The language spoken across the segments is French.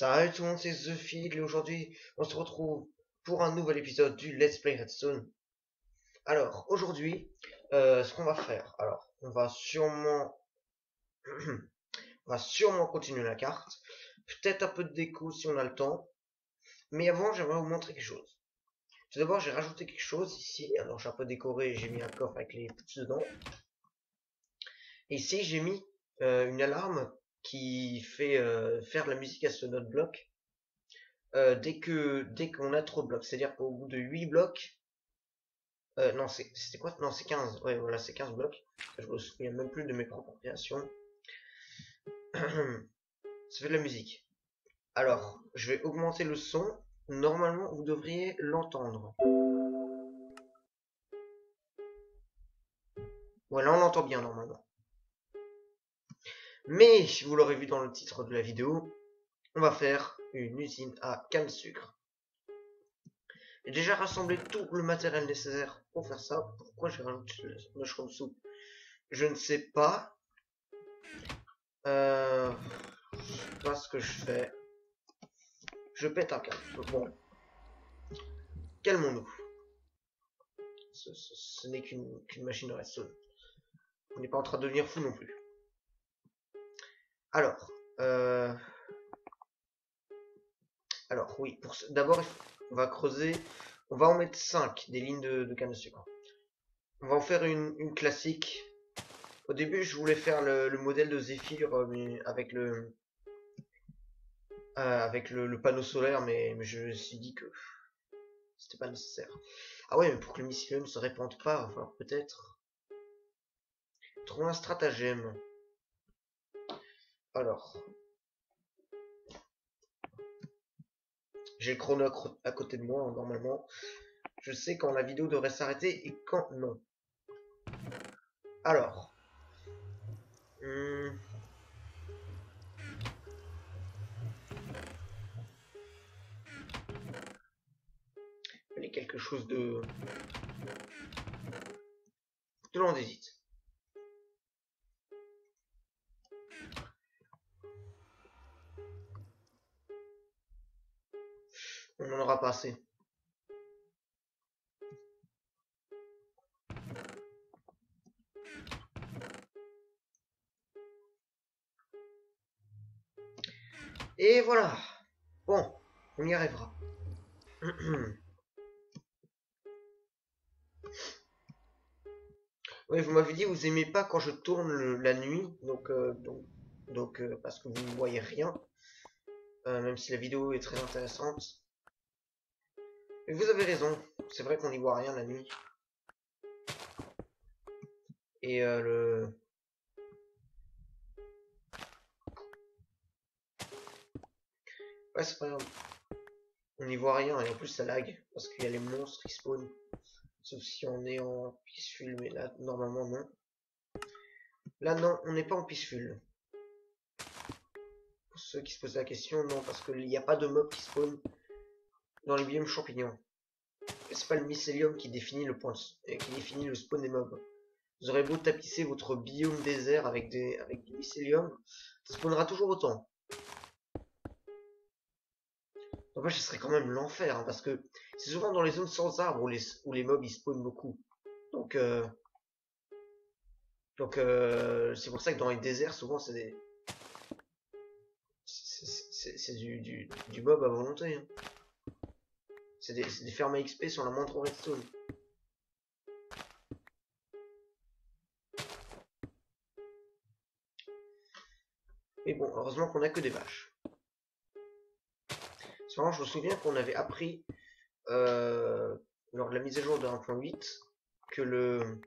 Salut tout le monde, c'est The Field et aujourd'hui on se retrouve pour un nouvel épisode du Let's Play Redstone. Alors aujourd'hui, euh, ce qu'on va faire, alors on va sûrement, on va sûrement continuer la carte, peut-être un peu de déco si on a le temps, mais avant j'aimerais vous montrer quelque chose. Tout d'abord j'ai rajouté quelque chose ici, alors j'ai un peu décoré, j'ai mis un coffre avec les pouces dedans. Ici j'ai mis euh, une alarme qui fait euh, faire de la musique à ce note bloc euh, dès que dès qu'on a trop de blocs. C'est-à-dire qu'au bout de 8 blocs, euh, non c'était quoi? Non c'est 15, ouais voilà c'est 15 blocs. Je me souviens même plus de mes propres créations. Ça fait de la musique. Alors, je vais augmenter le son. Normalement, vous devriez l'entendre. Voilà, on l'entend bien normalement. Mais, vous l'aurez vu dans le titre de la vidéo, on va faire une usine à canne sucre. J'ai déjà rassemblé tout le matériel nécessaire pour faire ça. Pourquoi j'ai rajouté le mushroom soup? Je ne sais pas. Euh, je sais pas ce que je fais. Je pète un câble. Bon. Calmons-nous. Ce, n'est qu'une machine de redstone. On n'est pas en train de devenir fou non plus. Alors, euh... alors oui, pour d'abord on va creuser, on va en mettre 5 des lignes de, de canne de sucre. On va en faire une, classique. Au début, je voulais faire le, modèle de Zephyr euh, mais avec le euh, avec le, panneau solaire, mais, je me suis dit que c'était pas nécessaire. Ah ouais, mais pour que le mycélium ne se répande pas, alors peut-être trouver un stratagème. Alors. J'ai le chrono à côté de moi, normalement. Je sais quand la vidéo devrait s'arrêter et quand non. Alors. Hmm. Il y a quelque chose de... De l'andésite. On n'en aura pas assez. Et voilà. Bon, on y arrivera. oui, vous m'avez dit vous aimez pas quand je tourne la nuit, donc euh, euh, parce que vous ne voyez rien, euh, même si la vidéo est très intéressante vous avez raison, c'est vrai qu'on n'y voit rien la nuit. Et euh, le... Ouais, c'est pas grave. On n'y voit rien, et en plus ça lag, parce qu'il y a les monstres qui spawnent. Sauf si on est en peaceful, mais là, normalement non. Là, non, on n'est pas en peaceful. Pour ceux qui se posent la question, non, parce qu'il n'y a pas de mob qui spawn dans les biomes champignons. C'est pas le mycélium qui définit le point qui définit le spawn des mobs? Vous aurez beau tapisser votre biome désert avec des avec du mycélium, ça spawnera toujours autant. fait, ce serait quand même l'enfer, hein, parce que c'est souvent dans les zones sans arbres où les, où les mobs ils spawnent beaucoup. Donc, euh, donc euh, c'est pour ça que dans les déserts, souvent c'est des, c'est du, du, du mob à volonté. Hein. C'est des, fermes XP sur la montre redstone. Mais bon, heureusement qu'on a que des vaches. Sinon, je me souviens qu'on avait appris euh, lors de la mise à jour de 1.8 que le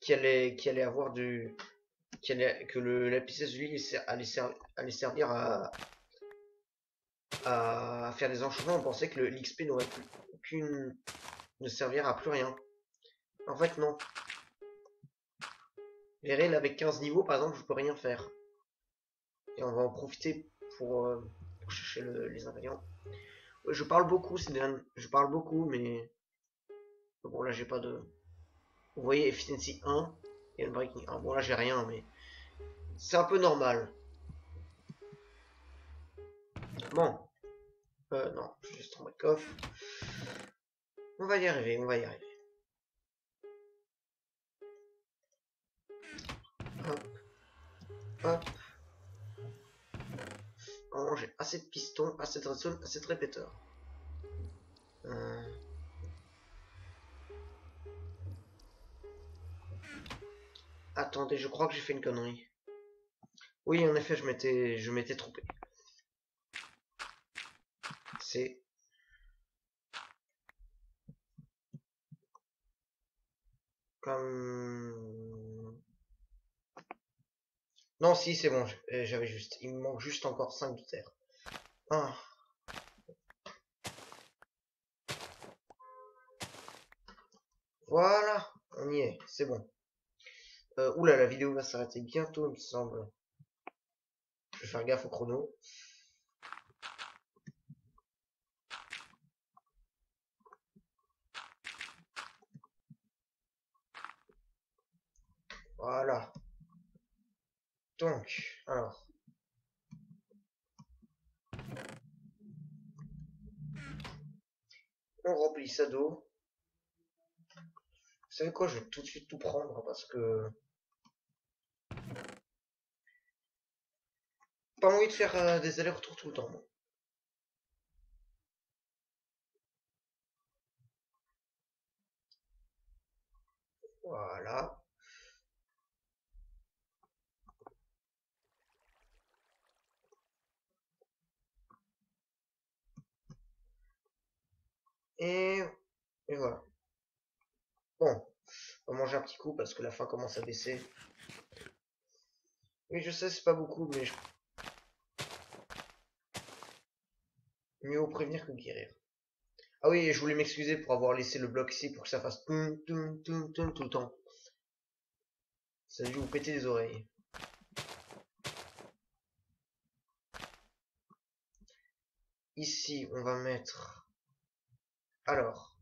qui allait qui allait avoir du que le allait, allait servir à à faire des enchantements, on pensait que l'XP n'aurait plus aucune ne servira à plus rien. En fait, non. Les avec 15 niveaux, par exemple, je peux rien faire. Et on va en profiter pour, euh, chercher les ingrédients. Je parle beaucoup, c'est je parle beaucoup, mais bon là j'ai pas de. Vous voyez, efficiency 1 et breaking 1. Bon là j'ai rien, mais c'est un peu normal. Bon. Euh, non, je juste en coffre. On va y arriver, on va y arriver. Hop. Hop. Oh, j'ai assez de pistons, assez de redstone, assez de répéteurs. Euh... Attendez, je crois que j'ai fait une connerie. Oui, en effet, je m'étais, je m'étais trompé. Comme non, si, c'est bon, euh, j'avais juste. Il me manque juste encore 5 de terre. Ah. Voilà, on y est, c'est bon. Euh, oula, la vidéo va s'arrêter bientôt, il me semble. Je vais faire gaffe au chrono. Voilà. Donc, alors. On remplit ça d'eau. Vous savez quoi, je vais tout de suite tout prendre parce que... Pas envie de faire euh, des allers-retours tout le temps. Voilà. Et, voilà. Bon, on va manger un petit coup parce que la faim commence à baisser. Oui, je sais, c'est pas beaucoup, mais je... mieux prévenir que guérir. Ah oui, je voulais m'excuser pour avoir laissé le bloc ici pour que ça fasse tout, tout le temps. Ça a dû vous péter les oreilles. Ici, on va mettre alors.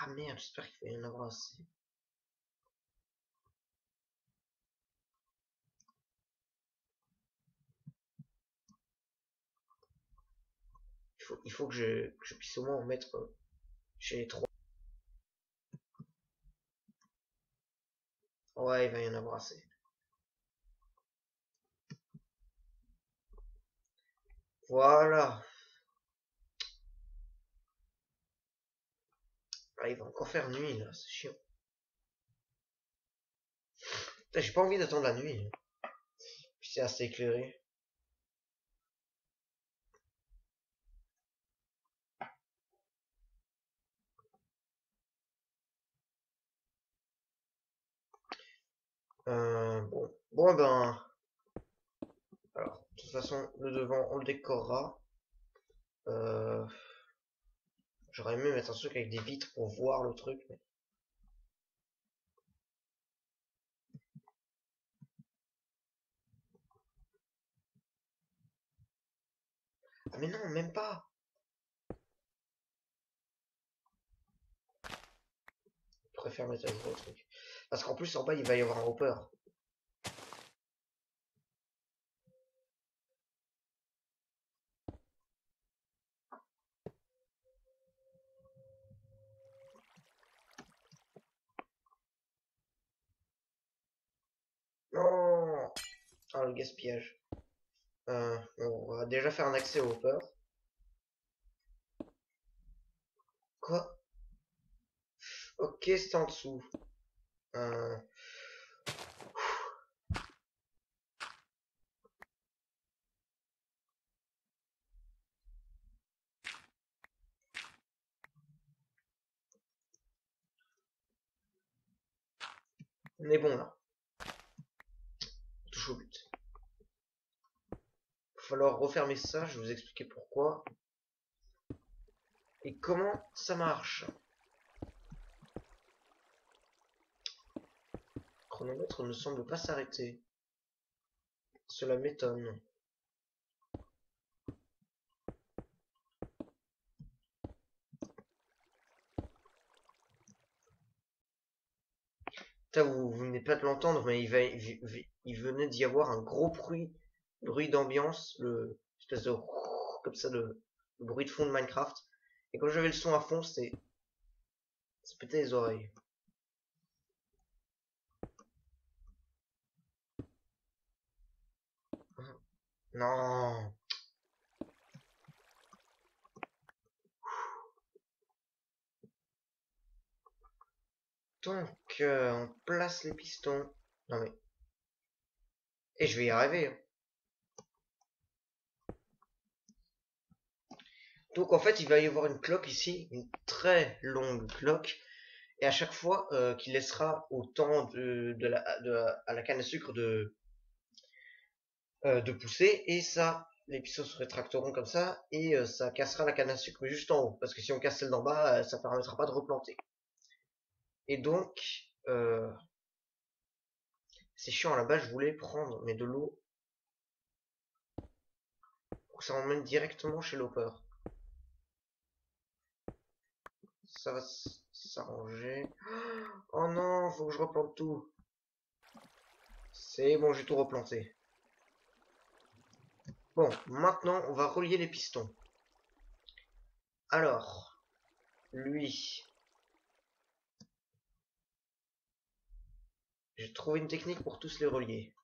Ah merde, j'espère qu'il va y en avoir assez. Il faut, que, je, que je puisse au moins en mettre chez les trois. Ouais, il va y en avoir assez. Voilà. Ah, il va encore faire nuit là, c'est chiant. J'ai pas envie d'attendre la nuit. Puis c'est assez éclairé. Euh, bon. Bon ben. De toute façon, le devant, on le décorera. Euh, j'aurais aimé mettre un truc avec des vitres pour voir le truc. Mais... Ah mais non, même pas Je préfère mettre un truc. Parce qu'en plus, en bas, il va y avoir un hopper. Le gaspillage. Euh, on va déjà faire un accès au hopper. Quoi? Ok, c'est en dessous. Euh... On est bon là. Falloir refermer ça, je vais vous expliquer pourquoi. Et comment ça marche. Le chronomètre ne semble pas s'arrêter. Cela m'étonne. Vous, vous venez pas de l'entendre, mais il, va, il venait d'y avoir un gros bruit, bruit d'ambiance, le espèce de comme ça le, bruit de fond de Minecraft. Et quand j'avais le son à fond, c'était ça pétait les oreilles. Non. Donc, euh, on place les pistons. Non mais... Et je vais y arriver. Donc en fait, il va y avoir une cloque ici, une très longue cloque, et à chaque fois euh, qu'il laissera la, de, à la canne à sucre de, euh, pousser, et ça, les pistons se rétracteront comme ça, et euh, ça cassera la canne à sucre, juste en haut, parce que si on casse celle d'en bas, ça permettra pas de replanter. Et donc, c'est chiant. Là-bas, je voulais prendre, mais de l'eau, pour que ça emmène directement chez l'hopper. Va s'arranger. Oh non, faut que je replante tout. C'est bon, j'ai tout replanté. Bon, maintenant, on va relier les pistons. Alors, lui. J'ai trouvé une technique pour tous les relier.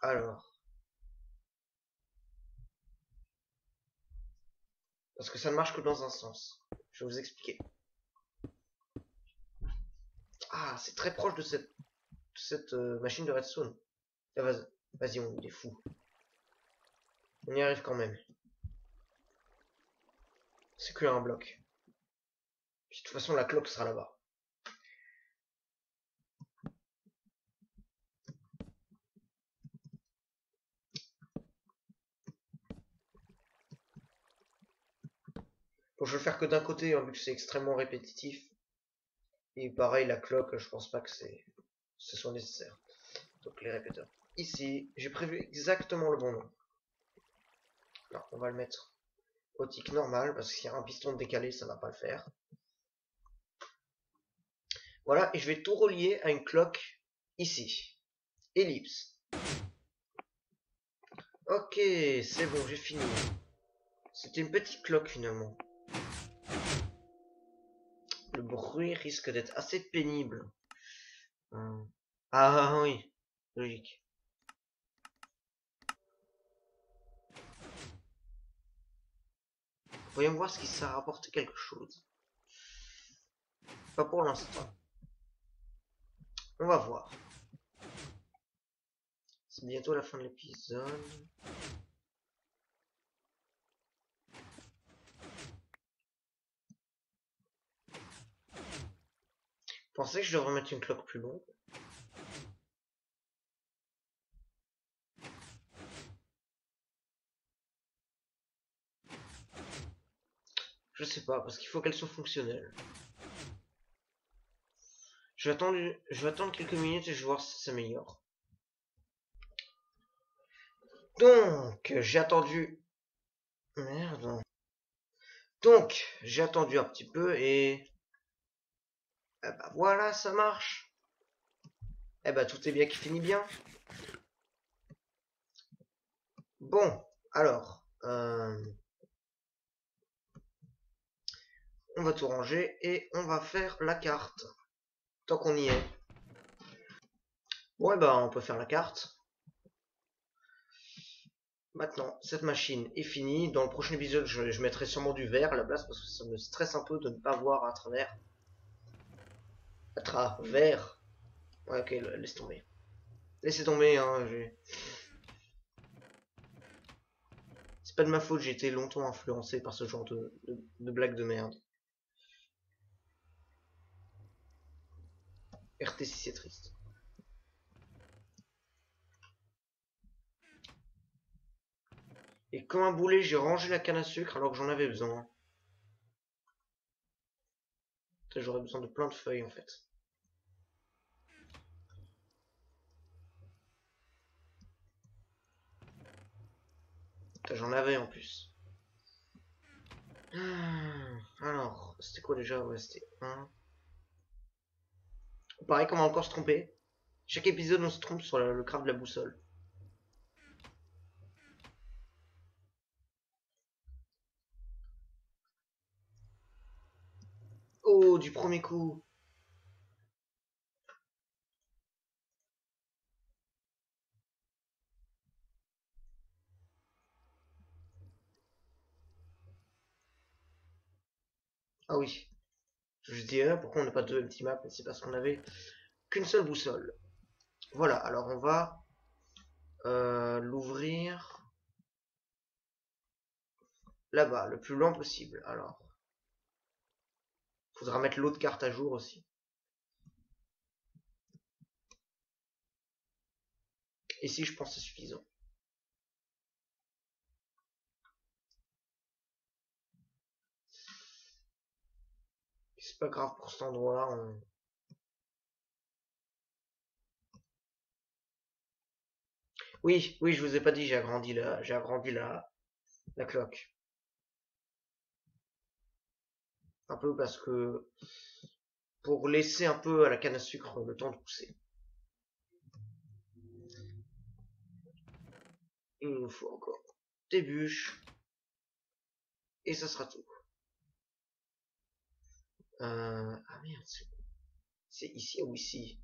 Alors. Parce que ça ne marche que dans un sens. Vous expliquer. Ah, c'est très proche de cette, cette euh, machine de redstone. Ah, vas-y, on est fou. On y arrive quand même. C'est que un bloc. de toute façon, la cloque sera là-bas. Je vais le faire que d'un côté, hein, vu que c'est extrêmement répétitif. Et pareil, la cloque, je pense pas que c'est ce soit nécessaire. Donc les répéteurs. Ici, j'ai prévu exactement le bon nom. Alors, on va le mettre au tic normal, parce qu'il y a un piston décalé, ça va pas le faire. Voilà, et je vais tout relier à une cloque ici. Ellipse. Ok, c'est bon, j'ai fini. C'était une petite cloque finalement le bruit risque d'être assez pénible. Hum. Ah oui, logique. Voyons voir ce qui ça rapporte quelque chose. Pas pour l'instant. On va voir. C'est bientôt la fin de l'épisode. Pensez que je devrais mettre une cloque plus longue? Je sais pas, parce qu'il faut qu'elle soit fonctionnelle. Je vais, attendre, je vais attendre quelques minutes et je vais voir si ça s'améliore. Donc, j'ai attendu... Merde. Donc, j'ai attendu un petit peu et... Eh bah voilà, ça marche. Eh bah tout est bien qui finit bien. Bon, alors. Euh, on va tout ranger et on va faire la carte. Tant qu'on y est. Ouais, bah on peut faire la carte. Maintenant, cette machine est finie. Dans le prochain épisode, je, je mettrai sûrement du verre à la place parce que ça me stresse un peu de ne pas voir à travers à travers. Ouais, ok, laisse tomber. Laissez tomber, hein. C'est pas de ma faute, j'ai été longtemps influencé par ce genre de, de, blague de merde. RT si c'est triste. Et comme un boulet, j'ai rangé la canne à sucre alors que j'en avais besoin. J'aurais besoin de plein de feuilles en fait. J'en avais en plus. Ah, alors, c'était quoi déjà? Ouais, c'était 1. Pareil, comment encore se tromper. Chaque épisode, on se trompe sur le, le crabe de la boussole. Oh, premier coup. Ah oui. Je dirais pourquoi on n'a pas deux petits maps, c'est parce qu'on avait qu'une seule boussole. Voilà, alors on va euh, l'ouvrir là-bas, le plus loin possible. Alors, faudra mettre l'autre carte à jour aussi. Ici, je pense c'est suffisant. C'est pas grave pour cet endroit-là. Oui, oui, je vous ai pas dit, j'ai agrandi la, j'ai agrandi la, la cloque. Un peu parce que pour laisser un peu à la canne à sucre le temps de pousser. Il nous faut encore des bûches. Et ça sera tout. Euh... Ah merde, c'est ici ou ici?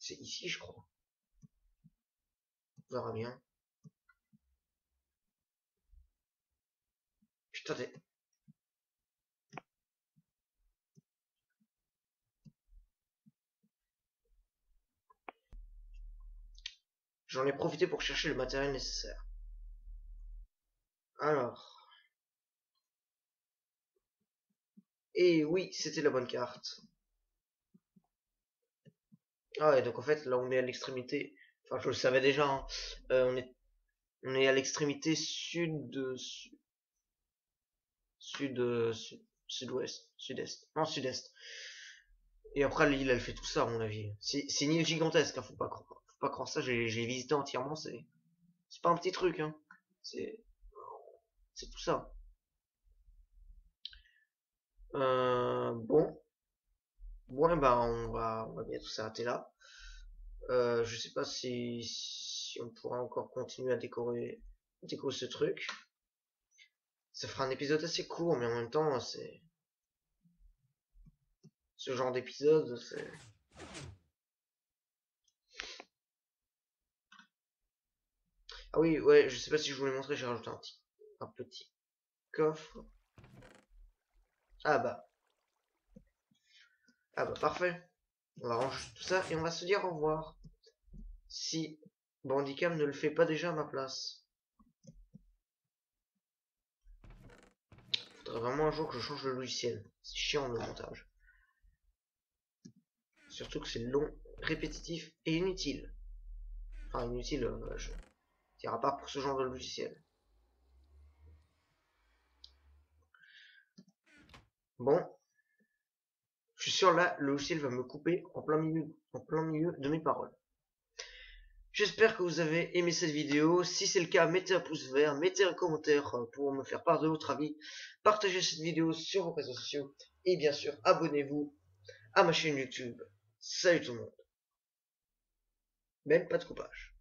C'est ici, je crois. On verra bien. J'en ai profité pour chercher le matériel nécessaire. Alors. Et oui, c'était la bonne carte. Ah ouais, donc en fait, là, on est à l'extrémité. Enfin, je le savais déjà. Hein. Euh, on est, on est à l'extrémité sud de sud, sud, sud-ouest, sud-est. Non, sud-est. Et après, l'île, elle fait tout ça, à mon avis. C'est une île gigantesque, hein, faut pas croire. Faut pas croire ça. J'ai visité entièrement. C'est, c'est pas un petit truc. Hein. C'est, c'est tout ça. Euh, bon. Bon, bah, on va, on va bientôt s'arrêter là. Euh, je sais pas si, si on pourra encore continuer à décorer, décorer ce truc. Ça fera un épisode assez court, mais en même temps, c'est... Ce genre d'épisode, c'est... Ah oui, ouais, je sais pas si je voulais montrer, j'ai rajouté un petit, un petit coffre. Ah bah. Ah bah parfait. On va tout ça et on va se dire au revoir. Si Bandicam ne le fait pas déjà à ma place. Vraiment un jour que je change le logiciel. C'est chiant le montage. Surtout que c'est long, répétitif et inutile. Enfin inutile, euh, je dirais pas pour ce genre de logiciel. Bon. Je suis sûr là, le logiciel va me couper en plein milieu, en plein milieu de mes paroles. J'espère que vous avez aimé cette vidéo. Si c'est le cas, mettez un pouce vert, mettez un commentaire euh, pour me faire part de votre avis. Partagez cette vidéo sur vos réseaux sociaux. Et bien sûr, abonnez-vous à ma chaîne YouTube. Salut tout le monde. Même pas de coupage.